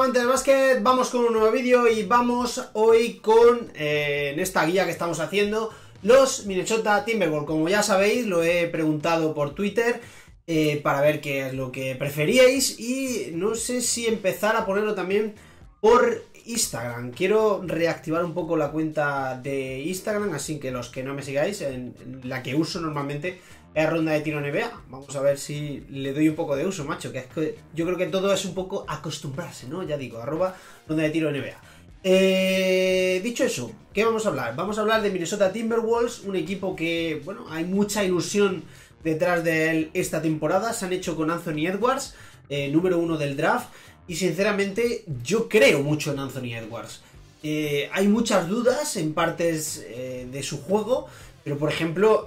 amantes del básquet, vamos con un nuevo vídeo y vamos hoy con, eh, en esta guía que estamos haciendo, los Minnesota Timberwolves. Como ya sabéis, lo he preguntado por Twitter eh, para ver qué es lo que preferíais y no sé si empezar a ponerlo también por Instagram. Quiero reactivar un poco la cuenta de Instagram, así que los que no me sigáis, en, la que uso normalmente es ronda de tiro NBA. Vamos a ver si le doy un poco de uso, macho. Que es que yo creo que todo es un poco acostumbrarse, ¿no? Ya digo, arroba ronda de tiro NBA. Eh, dicho eso, ¿qué vamos a hablar? Vamos a hablar de Minnesota Timberwolves, un equipo que, bueno, hay mucha ilusión detrás de él esta temporada. Se han hecho con Anthony Edwards, eh, número uno del draft. Y sinceramente, yo creo mucho en Anthony Edwards. Eh, hay muchas dudas en partes de su juego, pero por ejemplo,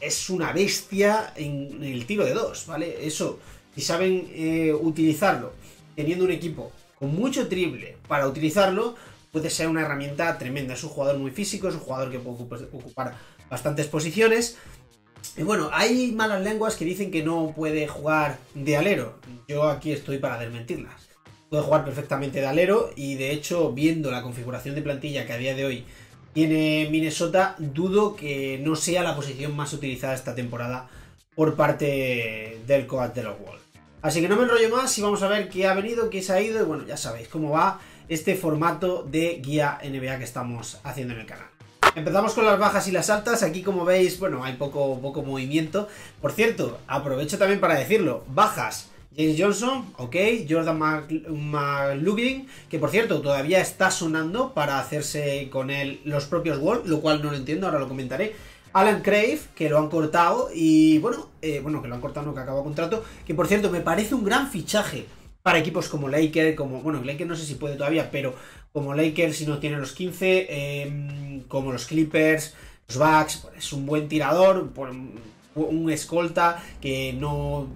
es una bestia en, el tiro de dos, ¿vale? Eso, si saben eh, utilizarlo, teniendo un equipo con mucho triple para utilizarlo, puede ser una herramienta tremenda. Es un jugador muy físico, es un jugador que puede ocupar bastantes posiciones. Y bueno, hay malas lenguas que dicen que no puede jugar de alero. Yo aquí estoy para desmentirlas puede jugar perfectamente de alero y de hecho viendo la configuración de plantilla que a día de hoy tiene Minnesota, dudo que no sea la posición más utilizada esta temporada por parte del coach de los Wolves. Así que no me enrollo más y vamos a ver qué ha venido, qué se ha ido y bueno, ya sabéis cómo va este formato de guía NBA que estamos haciendo en el canal. Empezamos con las bajas y las altas. Aquí, como veis, bueno, hay poco, poco movimiento. Por cierto, aprovecho también para decirlo: bajas James Johnson, ok, Jordan McLaughlin, que por cierto todavía está sonando para hacerse con él los propios Wolves, lo cual no lo entiendo, ahora lo comentaré. Alan Crave, que lo han cortado y bueno, eh, bueno, que lo han cortado, no que acabó contrato, que por cierto me parece un gran fichaje para equipos como Lakers, como, bueno, Lakers no sé si puede todavía, pero como Lakers si no tiene los 15, em, como los Clippers, los Bucks, pues es un buen tirador, un escolta que no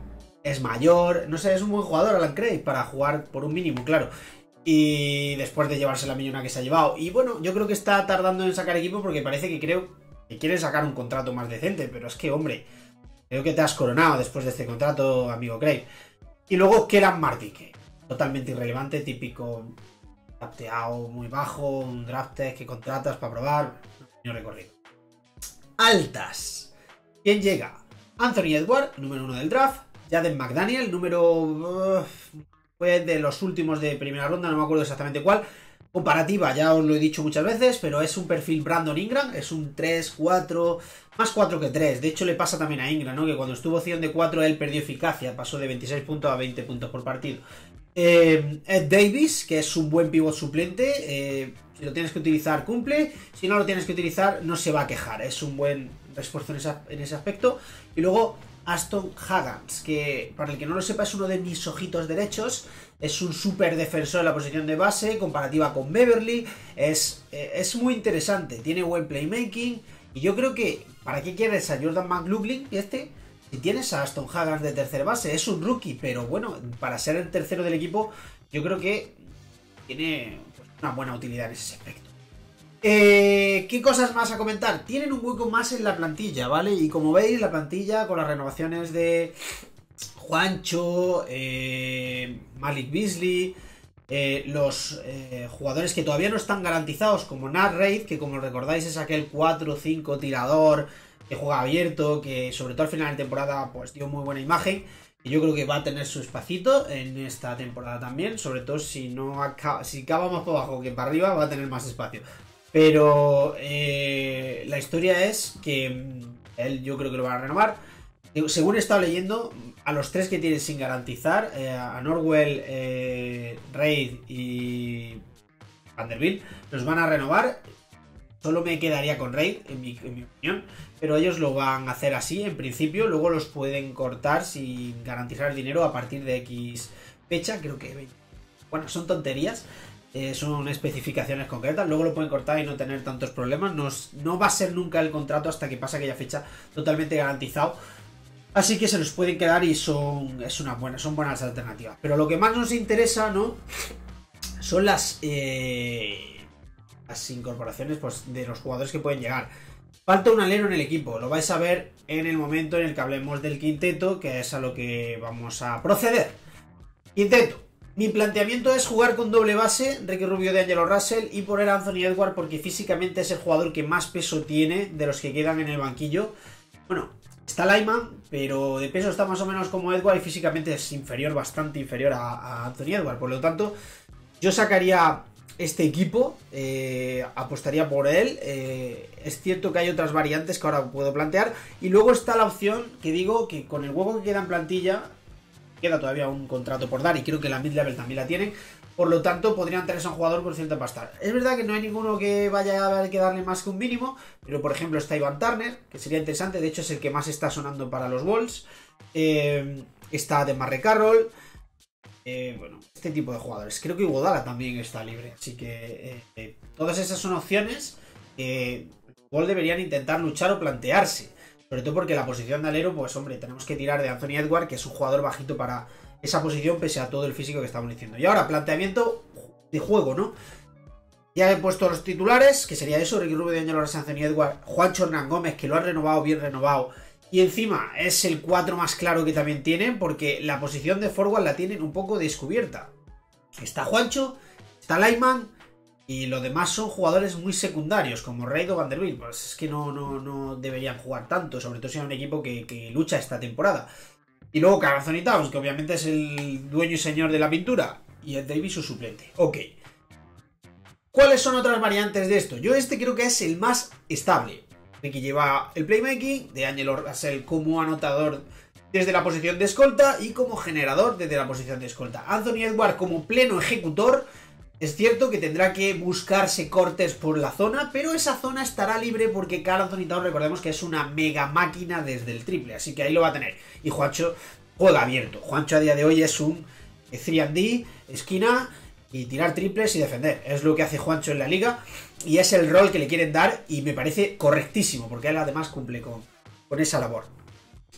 es mayor, no sé, es un buen jugador Alan Craig para jugar por un mínimo, claro. Y después de llevarse la millona que se ha llevado. Y bueno, yo creo que está tardando en sacar equipo porque parece que creo que quiere sacar un contrato más decente, pero es que, hombre, creo que te has coronado después de este contrato, amigo Craig. Y luego Keran Marty, que totalmente irrelevante, típico drafteado muy bajo, un draft que contratas para probar, no recorrido. Altas. ¿Quién llega? Anthony Edward, número uno del draft. Jaden McDaniel, número... fue de los últimos de primera ronda, no me acuerdo exactamente cuál. Comparativa, ya os lo he dicho muchas veces, pero es un perfil Brandon Ingram, es un 3, 4, más 4 que 3. De hecho, le pasa también a Ingram, ¿no? Que cuando estuvo opción de 4 él perdió eficacia, pasó de 26 puntos a 20 puntos por partido. Eh, Ed Davis, que es un buen pivot suplente, eh, si lo tienes que utilizar cumple, si no lo tienes que utilizar no se va a quejar, es un buen esfuerzo en, en ese aspecto. Y luego Aston Haggans, que para el que no lo sepa es uno de mis ojitos derechos, es un súper defensor en la posición de base, comparativa con Beverly, es, eh, es muy interesante, tiene buen playmaking, y yo creo que, ¿para qué quieres a Jordan McLaughlin este? Si tienes a Aston Haggans de tercera base, es un rookie, pero bueno, para ser el tercero del equipo, yo creo que tiene pues, una buena utilidad en ese aspecto. Eh, ¿Qué cosas más a comentar? Tienen un hueco más en la plantilla, ¿vale? Y como veis, la plantilla con las renovaciones de Juancho, eh, Malik Beasley, eh, los jugadores que todavía no están garantizados, como Nat que como recordáis es aquel 4-5 tirador que juega abierto, que sobre todo al final de temporada pues dio muy buena imagen. Y yo creo que va a tener su espacito en esta temporada también, sobre todo si no acaba, si acaba más por abajo que para arriba, va a tener más espacio. Pero eh, la historia es que mm, él yo creo que lo va a renovar. Según he estado leyendo, a los tres que tienen sin garantizar, eh, a Norwell, eh, Raid y Vanderbilt, los van a renovar. Solo me quedaría con Raid, en mi, opinión. Pero ellos lo van a hacer así, en principio. Luego los pueden cortar sin garantizar el dinero a partir de X fecha. Creo que... Bueno, son tonterías. Eh, son especificaciones concretas, luego lo pueden cortar y no tener tantos problemas. No, va a ser nunca el contrato hasta que pase aquella fecha totalmente garantizado. Así que se los pueden quedar y son, es una buena, son buenas alternativas. Pero lo que más nos interesa, ¿no? Son las, eh, las incorporaciones pues, de los jugadores que pueden llegar. Falta un alero en el equipo, lo vais a ver en el momento en el que hablemos del quinteto, que es a lo que vamos a proceder. Quinteto, Mi planteamiento es jugar con doble base, Ricky Rubio de Angelo Russell y poner a Anthony Edward porque físicamente es el jugador que más peso tiene de los que quedan en el banquillo. Bueno, está Lyman, pero de peso está más o menos como Edward y físicamente es inferior, bastante inferior a, Anthony Edward. Por lo tanto, yo sacaría este equipo, eh, apostaría por él. Eh, es cierto que hay otras variantes que ahora puedo plantear. Y luego está la opción que digo que con el huevo que queda en plantilla queda todavía un contrato por dar y creo que la mid-level también la tienen. Por lo tanto, podrían tener a un jugador por cierta pasta. Es verdad que no hay ninguno que vaya a haber que darle más que un mínimo, pero por ejemplo está Ivan Turner, que sería interesante, de hecho es el que más está sonando para los Wolves. Eh, está Demarre Carroll. Eh, bueno, este tipo de jugadores. Creo que Iguodala también está libre, así que eh, todas esas son opciones que Wolves deberían intentar luchar o plantearse. Sobre todo porque la posición de alero, pues hombre, tenemos que tirar de Anthony Edward, que es un jugador bajito para esa posición, pese a todo el físico que estamos diciendo. Y ahora, planteamiento de juego, ¿no? Ya he puesto los titulares, que sería eso, Ricky Rubio de Angelo Anthony Edward, Juancho Hernán Gómez, que lo ha renovado, bien renovado. Y encima es el 4 más claro que también tienen, porque la posición de forward la tienen un poco descubierta. Está Juancho, está Lyman, y lo demás son jugadores muy secundarios, como Reido Vanderbilt. Pues es que no, no, no deberían jugar tanto, sobre todo si es un equipo que, lucha esta temporada. Y luego Carlson Towns, que obviamente es el dueño y señor de la pintura. Y el Davis su suplente. Ok. ¿Cuáles son otras variantes de esto? Yo este creo que es el más estable. que lleva el playmaking, de Angelo Russell como anotador desde la posición de escolta y como generador desde la posición de escolta. Anthony Edward como pleno ejecutor es cierto que tendrá que buscarse cortes por la zona, pero esa zona estará libre porque Carl Anthony Towns recordemos que es una mega máquina desde el triple, así que ahí lo va a tener. Y Juancho juega abierto. Juancho a día de hoy es un 3D, esquina y tirar triples y defender. Es lo que hace Juancho en la liga y es el rol que le quieren dar y me parece correctísimo porque él además cumple con, esa labor.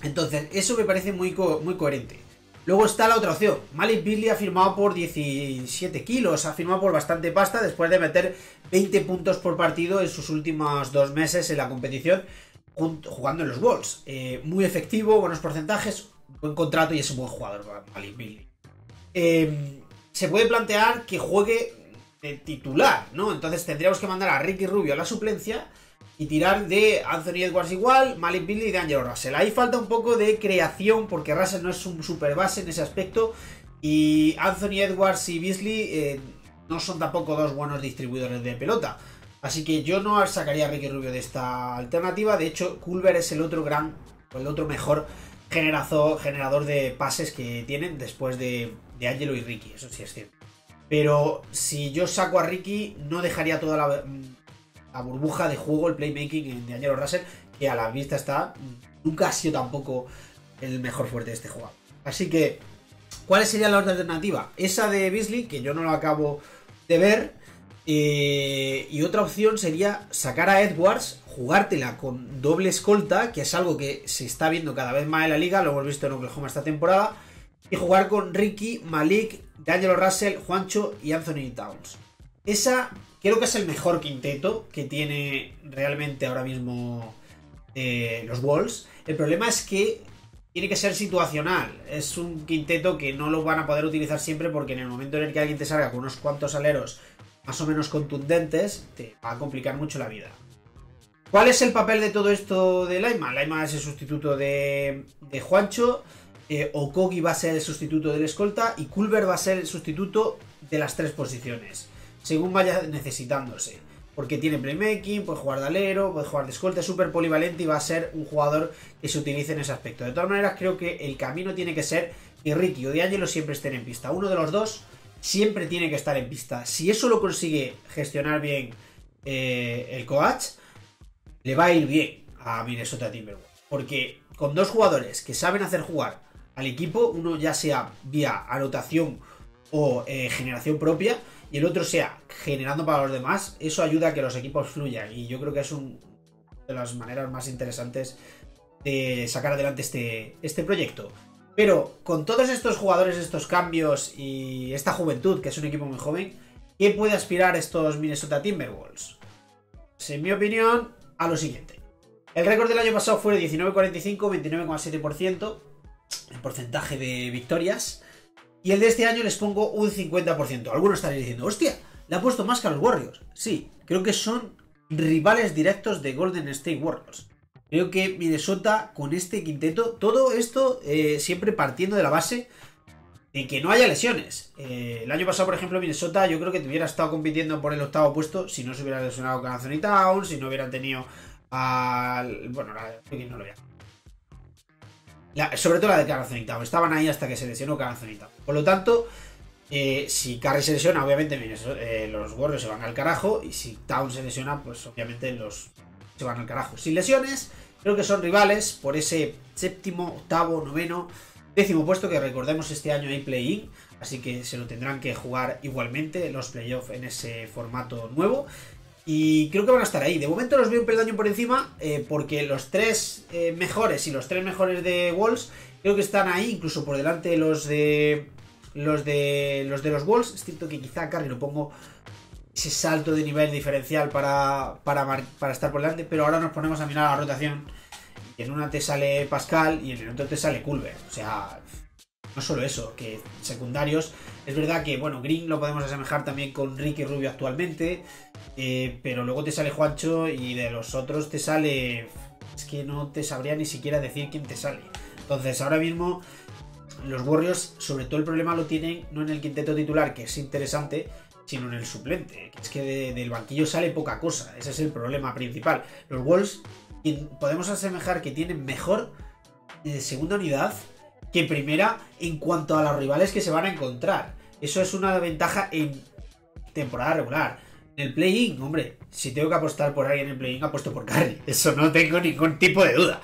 Entonces, eso me parece muy coherente. Luego está la otra opción. Malik Beasley ha firmado por 17 kilos, ha firmado por bastante pasta después de meter 20 puntos por partido en sus últimos dos meses en la competición jugando en los Wolves. Eh, muy efectivo, buenos porcentajes, buen contrato y es un buen jugador Malik Beasley. Em, se puede plantear que juegue de titular, ¿no? Entonces tendríamos que mandar a Ricky Rubio a la suplencia y tirar de Anthony Edwards igual, Malik Billy y de Angelo Russell. Ahí falta un poco de creación porque Russell no es un super base en ese aspecto y Anthony Edwards y Beasley eh, no son tampoco dos buenos distribuidores de pelota. Así que yo no sacaría a Ricky Rubio de esta alternativa. De hecho, Culver es el otro gran, o el otro mejor generador de pases que tienen después de, de Angelo y Ricky. Eso sí es cierto. Pero si yo saco a Ricky, no dejaría toda la la burbuja de juego, el playmaking de Angelo Russell, que a la vista está, nunca ha sido tampoco el mejor fuerte de este jugador. Así que, ¿cuál sería la otra alternativa? Esa de Beasley, que yo no lo acabo de ver. Eh, y otra opción sería sacar a Edwards, jugártela con doble escolta, que es algo que se está viendo cada vez más en la liga, lo hemos visto en Oklahoma esta temporada, y jugar con Ricky, Malik, D'Angelo Russell, Juancho y Anthony Towns. Esa Creo que es el mejor quinteto que tiene realmente ahora mismo eh, los Wolves. El problema es que tiene que ser situacional. Es un quinteto que no lo van a poder utilizar siempre porque en el momento en el que alguien te salga con unos cuantos aleros más o menos contundentes, te va a complicar mucho la vida. ¿Cuál es el papel de todo esto de Laima? Laima es el sustituto de, Juancho, eh, Okogi va a ser el sustituto del escolta y Culver va a ser el sustituto de las tres posiciones según vaya necesitándose. Porque tiene playmaking, puede jugar de alero, puede jugar de escolta, es súper polivalente y va a ser un jugador que se utilice en ese aspecto. De todas maneras, creo que el camino tiene que ser que Ricky o D'Angelo siempre estén en pista. Uno de los dos siempre tiene que estar en pista. Si eso lo consigue gestionar bien eh, el coach, le va a ir bien a Minnesota Timberwolves. Porque con dos jugadores que saben hacer jugar al equipo, uno ya sea vía anotación o eh, generación propia, y el otro sea generando para los demás, eso ayuda a que los equipos fluyan. Y yo creo que es una de las maneras más interesantes de sacar adelante este, este proyecto. Pero con todos estos jugadores, estos cambios y esta juventud, que es un equipo muy joven, ¿qué puede aspirar estos Minnesota Timberwolves? Pues, en mi opinión, a lo siguiente. El récord del año pasado fue de 19,45, 29,7% en porcentaje de victorias. Y el de este año les pongo un 50%. Algunos estaréis diciendo, hostia, le ha puesto más que a los Warriors. Sí, creo que son rivales directos de Golden State Warriors. Creo que Minnesota con este quinteto, todo esto eh, siempre partiendo de la base de que no haya lesiones. Eh, el año pasado, por ejemplo, Minnesota yo creo que hubiera estado compitiendo por el octavo puesto si no se hubiera lesionado con Anthony Town, si no hubieran tenido al... Bueno, no lo sobre todo la de Anthony Town. Estaban ahí hasta que se lesionó Anthony Town. Por lo tanto, eh, si Curry se lesiona, obviamente eh, los Warriors se van al carajo. Y si Town se lesiona, pues obviamente los se van al carajo. Sin lesiones, creo que son rivales por ese séptimo, octavo, noveno, décimo puesto que recordemos este año hay play-in. Así que se lo tendrán que jugar igualmente los playoffs en ese formato nuevo. Y creo que van a estar ahí. De momento los veo un peldaño por encima. Eh, porque los tres mejores y los tres mejores de Wolves creo que están ahí. Incluso por delante de los de los de los de los Wolves. Es cierto que quizá a Carry lo pongo ese salto de nivel diferencial para, para, para estar por delante, pero ahora nos ponemos a mirar la rotación. Y en una te sale Pascal y en el otro te sale Culver. O sea, no solo eso, que secundarios. Es verdad que, bueno, Green lo podemos asemejar también con Ricky Rubio actualmente, eh, pero luego te sale Juancho y de los otros te sale. Es que no te sabría ni siquiera decir quién te sale. Entonces, ahora mismo los Warriors, sobre todo el problema lo tienen no en el quinteto titular, que es interesante, sino en el suplente. es que del banquillo sale poca cosa. Ese es el problema principal. Los Wolves podemos asemejar que tienen mejor eh, segunda unidad que primera en cuanto a los rivales que se van a encontrar. Eso es una ventaja en temporada regular. En el play-in, hombre, si tengo que apostar por alguien en el play-in, apuesto por Curry. Eso no tengo ningún tipo de duda.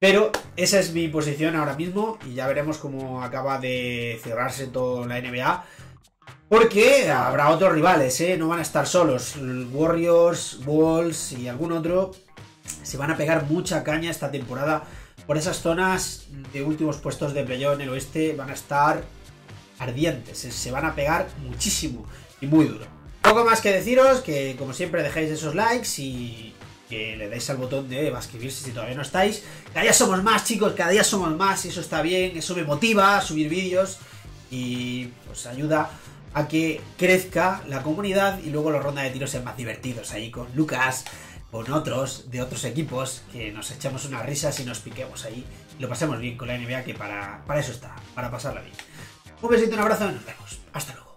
Pero esa es mi posición ahora mismo y ya veremos cómo acaba de cerrarse toda la NBA. Porque habrá otros rivales, ¿eh? no van a estar solos. Warriors, Wolves y algún otro se van a pegar mucha caña esta temporada. Por esas zonas de últimos puestos de playoff el oeste van a estar ardientes. Se van a pegar muchísimo y muy duro. Poco más que deciros, que como siempre dejáis esos likes y que le dais al botón de suscribirse si todavía no estáis. Cada día somos más, chicos, cada día somos más y eso está bien, eso me motiva a subir vídeos y pues ayuda a que crezca la comunidad y luego los rondas de tiros sean más divertidos ahí con Lucas, con otros de otros equipos que nos echamos unas risas y nos piquemos ahí y lo pasemos bien con la NBA que para, para eso está, para pasarla bien. Un besito, un abrazo y nos vemos. Hasta luego.